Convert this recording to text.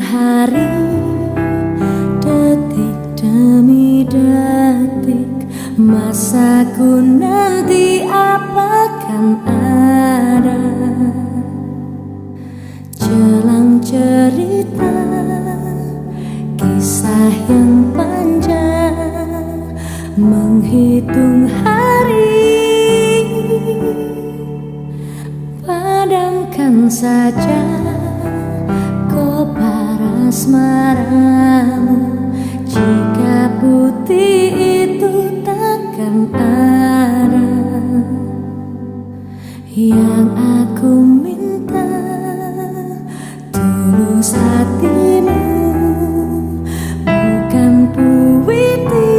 Hari Detik demi detik Masaku nanti apakan ada? Jelang cerita Kisah yang panjang Menghitung hari. Padamkan saja asmaramu. Jika putih itu takkan ada Yang aku minta Tulus hatimu Bukan puitis